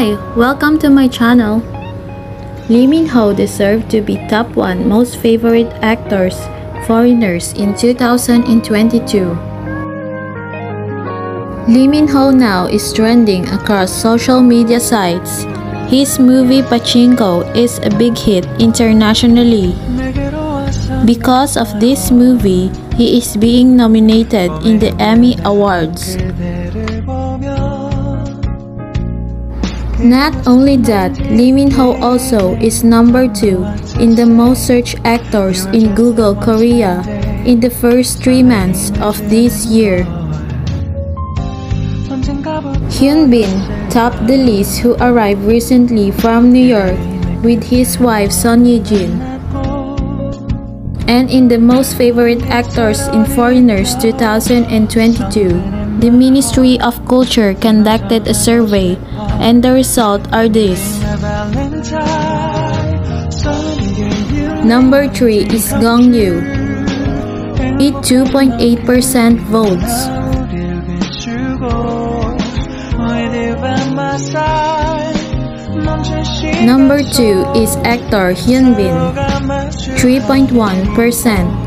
Welcome to my channel. Lee Min Ho deserved to be top 1 most favorite actors foreigners in 2022. Lee Min Ho now is trending across social media sites. His movie Pachinko is a big hit internationally. Because of this movie, he is being nominated in the Emmy Awards. Not only that, Lee Min Ho also is number 2 in the most searched actors in Google Korea in the first 3 months of this year. Hyun Bin topped the list who arrived recently from New York with his wife Son Ye Jin. And in the most favorite actors in Foreigners 2022, the Ministry of Culture conducted a survey and the result are these. Number 3 is Gong Yoo with 2.8% votes. Number 2 is actor Hyun Bin 3.1%.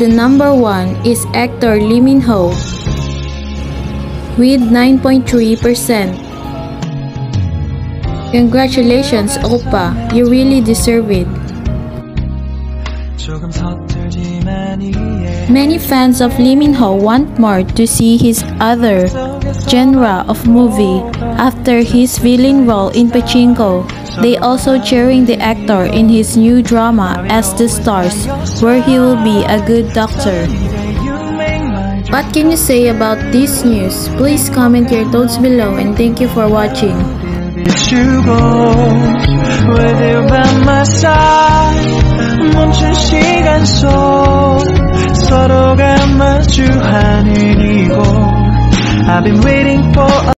the number one is actor Lee Min Ho with 9.3%. Congratulations, Opa. You really deserve it. Many fans of Lee Min Ho want more to see his other genre of movie after his villain role in Pachinko. They also cheering the actor in his new drama Ask the Stars, where he will be a good doctor. What can you say about this news? Please comment your thoughts below and thank you for watching. I've been waiting for